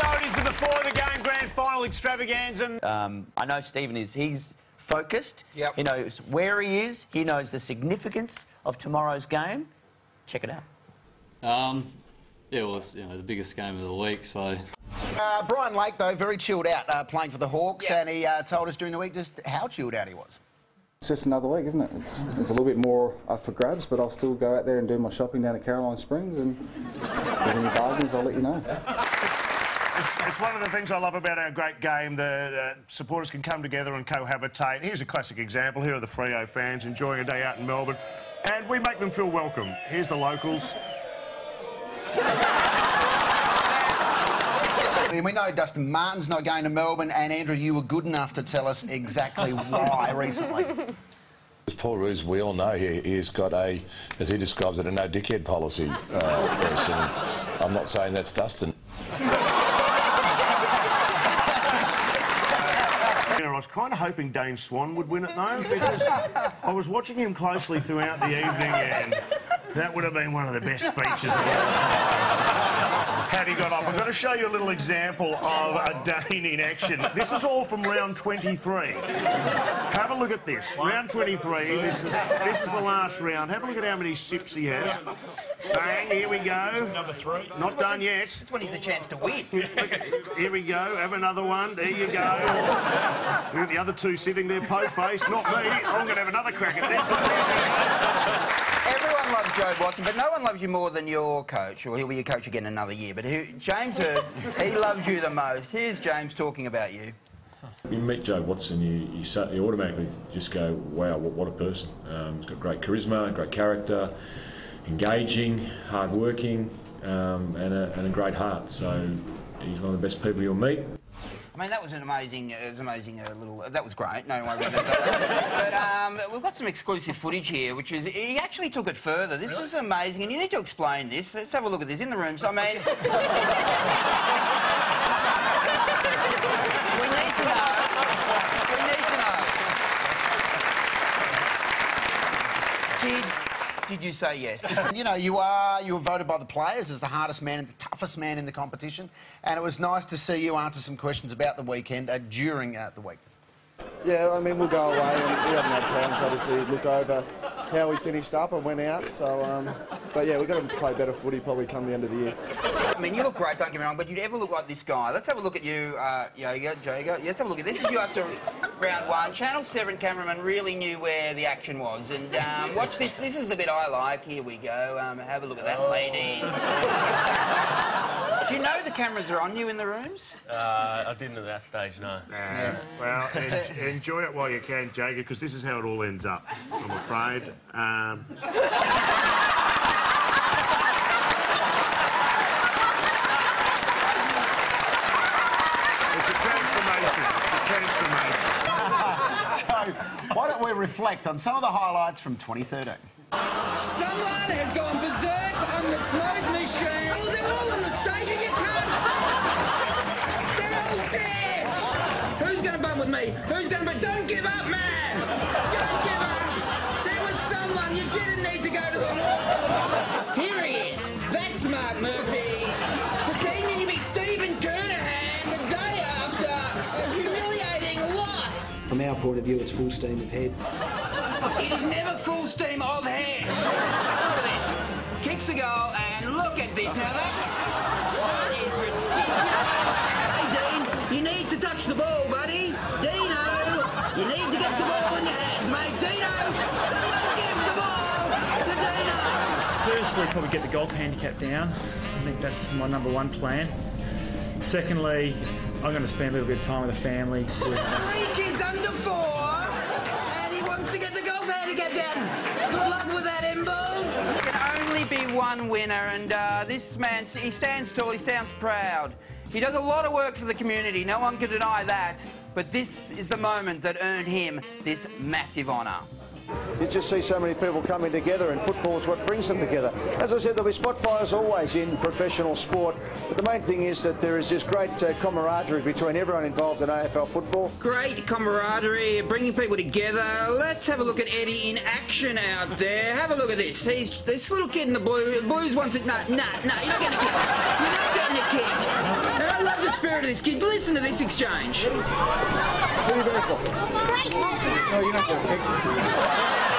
show. It is the Before the Game Grand Final extravaganza. Um, I know Stephen is. He's focused. Yep. He knows where he is. He knows the significance of tomorrow's game. Check it out. Um, yeah, well, it's you know the biggest game of the week, so Uh, Brian Lake, though, very chilled out uh, playing for the Hawks, Yeah. and he uh, told us during the week just how chilled out he was. It's just another week, isn't it? It's, it's a little bit more up for grabs, but I'll still go out there and do my shopping down at Caroline Springs, and if there's any bargains, I'll let you know. It's, it's one of the things I love about our great game. The uh, supporters can come together and cohabitate. Here's a classic example. Here are the Freo fans enjoying a day out in Melbourne, and we make them feel welcome. Here's the locals. And we know Dustin Martin's not going to Melbourne, and Andrew, you were good enough to tell us exactly why recently. Paul Roos, we all know he, he's got a, as he describes it, a no dickhead policy uh, person. I'm not saying that's Dustin. You know, I was kind of hoping Dane Swan would win it though, because I was watching him closely throughout the evening, and that would have been one of the best speeches of all time. Had he got up, I'm going to show you a little example of a Dane in action. This is all from round 23. Have a look at this. Round 23. This is this is the last round. Have a look at how many sips he has. Bang! Here we go. Number three. Not done yet. This one is a chance to win. Here we go. Have another one. There you go. Look at the other two sitting there, po faced. Not me. I'm going to have another crack at this. Jobe Watson, but no one loves you more than your coach. Well, he'll be your coach again another year. But who, James he loves you the most. Here's James talking about you. You meet Jobe Watson, you, you, you automatically just go, wow, what, what a person. Um, he's got great charisma, great character, engaging, hard-working, um, and, a, and a great heart. So he's one of the best people you'll meet. I mean, that was an amazing, uh, was amazing uh, little. that was great. No worry about that. but um, we've got some exclusive footage here, which is he actually took it further. This is amazing, and you need to explain this. Let's have a look at this in the rooms. I mean. we need to know. We need to know. Did, did you say yes? you know, you are you were voted by the players as the hardest man and the toughest man in the competition, and it was nice to see you answer some questions about the weekend uh, during uh, the week. Yeah, I mean, we'll go away and we haven't had time to obviously look over how we finished up and went out. So, um, but yeah, we've got to play better footy probably come the end of the year. I mean, you look great, don't get me wrong, but you'd ever look like this guy. Let's have a look at you, uh, Yoga, Jaga. Let's have a look at this. This is you after round one. Channel 7 cameraman really knew where the action was. And um, watch this. This is the bit I like. Here we go. Um, have a look at that, ladies. Do you know the cameras are on you in the rooms? Uh, I didn't at that stage, no. Well, en- enjoy it while you can, Jager, because this is how it all ends up, I'm afraid. Um, it's a transformation. It's a transformation. so, why don't we reflect on some of the highlights from 2013? Someone has gone berserk on the smoke machine. Oh, they're all on the stage you can't. From our point of view, it's full steam ahead. It is never full steam of head. Look at this. Kicks a goal and look at this. Now that, that is ridiculous. Hey, Dean, you need to touch the ball, buddy. Dino, you need to get the ball in your hands, mate. Dino, someone give the ball to Dino. Firstly, probably get the golf handicap down. I think that's my number one plan. Secondly, I'm going to spend a little bit of time with the family. With, Three kids under four, and he wants to get down. Good luck with that, Embers. There can only be one winner, and uh, this man, he stands tall, he stands proud. He does a lot of work for the community, no one can deny that. But this is the moment that earned him this massive honour. You just see so many people coming together, and football is what brings them together. As I said, there'll be spot fires always in professional sport, but the main thing is that there is this great uh, camaraderie between everyone involved in AFL football. Great camaraderie, bringing people together. Let's have a look at Eddie in action out there. Have a look at this. He's this little kid in the blue. Blues wants it. No, no, no. You're not getting a kick. You're not getting a kick. And I love to spirit of this kid. Listen to this exchange. Who are you voting for? No, you're not going to pick.